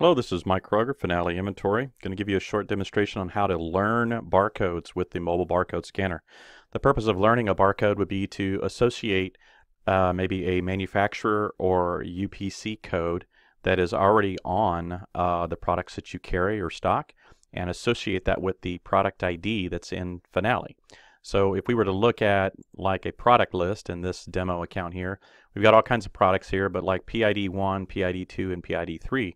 Hello, this is Mike Kroger, Finale Inventory. going to give you a short demonstration on how to learn barcodes with the mobile barcode scanner. The purpose of learning a barcode would be to associate uh, maybe a manufacturer or UPC code that is already on uh, the products that you carry or stock and associate that with the product ID that's in Finale. So if we were to look at like a product list in this demo account here, we've got all kinds of products here, but like PID1, PID2, and PID3,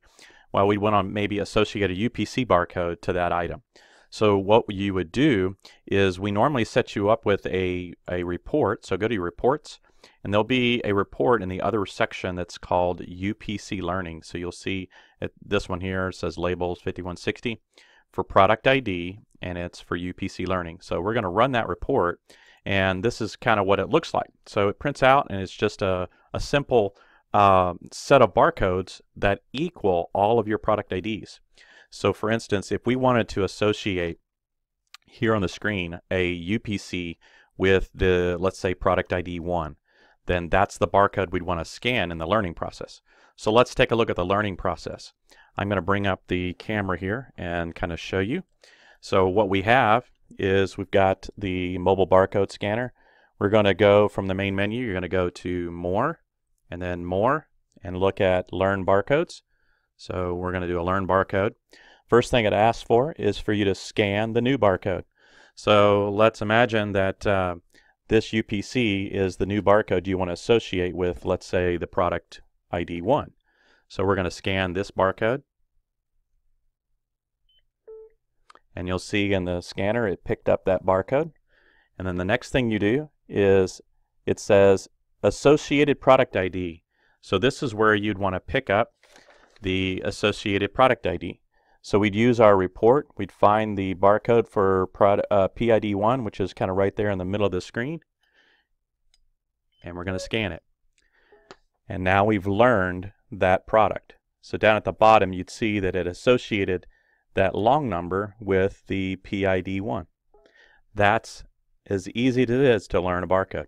well, we'd want to maybe associate a UPC barcode to that item. So what you would do is we normally set you up with a, a report. So go to your reports and there'll be a report in the other section that's called UPC Learning. So you'll see this one here says labels 5160 for product ID and it's for UPC Learning. So we're going to run that report and this is kind of what it looks like. So it prints out and it's just a, a simple uh, set of barcodes that equal all of your product IDs. So for instance, if we wanted to associate here on the screen a UPC with the, let's say, product ID 1, then that's the barcode we'd want to scan in the learning process. So let's take a look at the learning process. I'm going to bring up the camera here and kind of show you. So what we have is we've got the mobile barcode scanner. We're going to go from the main menu, you're going to go to More, and then more and look at learn barcodes. So we're going to do a learn barcode. First thing it asks for is for you to scan the new barcode. So let's imagine that uh, this UPC is the new barcode you want to associate with, let's say, the product ID 1. So we're going to scan this barcode. And you'll see in the scanner it picked up that barcode. And then the next thing you do is it says associated product ID. So this is where you'd want to pick up the associated product ID. So we'd use our report, we'd find the barcode for uh, PID1, which is kind of right there in the middle of the screen, and we're going to scan it. And now we've learned that product. So down at the bottom, you'd see that it associated that long number with the PID1. That's as easy as it is to learn a barcode.